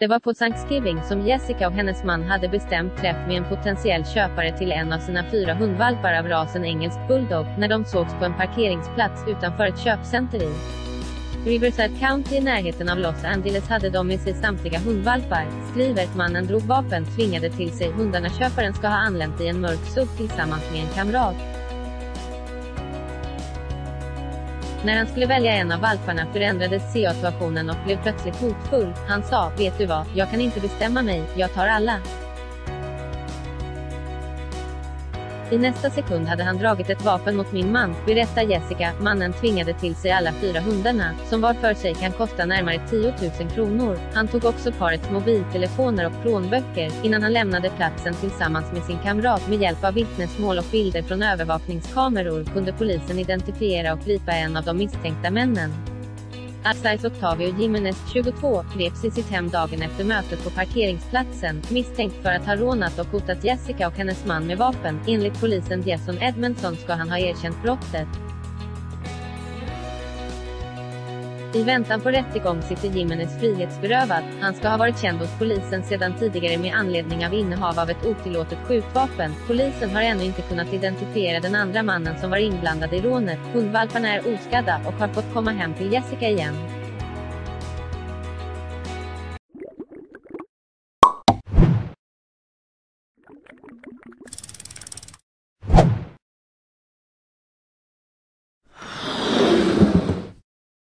Det var på Thanksgiving som Jessica och hennes man hade bestämt träff med en potentiell köpare till en av sina fyra hundvalpar av rasen engelsk bulldog, när de sågs på en parkeringsplats utanför ett köpcenter i Riverside County i närheten av Los Angeles hade de med sig samtliga hundvalpar, skriver. Mannen drog vapen, tvingade till sig hundarna. Köparen ska ha anlänt i en mörk SUV tillsammans med en kamrat. När han skulle välja en av valparna förändrades situationen och blev plötsligt hotfull. Han sa, vet du vad, jag kan inte bestämma mig, jag tar alla. I nästa sekund hade han dragit ett vapen mot min man, berättar Jessica. Mannen tvingade till sig alla fyra hundarna, som var för sig kan kosta närmare 10 000 kronor. Han tog också parets mobiltelefoner och plånböcker, innan han lämnade platsen tillsammans med sin kamrat. Med hjälp av vittnesmål och bilder från övervakningskameror kunde polisen identifiera och gripa en av de misstänkta männen. Alzais Octavio Jimenez, 22, greps i sitt hem dagen efter mötet på parkeringsplatsen, misstänkt för att ha rånat och hotat Jessica och hennes man med vapen. Enligt polisen Jason Edmondson ska han ha erkänt brottet. I väntan på rättegång sitter Jimenez frihetsberövad. Han ska ha varit känd hos polisen sedan tidigare med anledning av innehav av ett otillåtet skjutvapen. Polisen har ännu inte kunnat identifiera den andra mannen som var inblandad i rånet. Hundvalparna är oskadda och har fått komma hem till Jessica igen.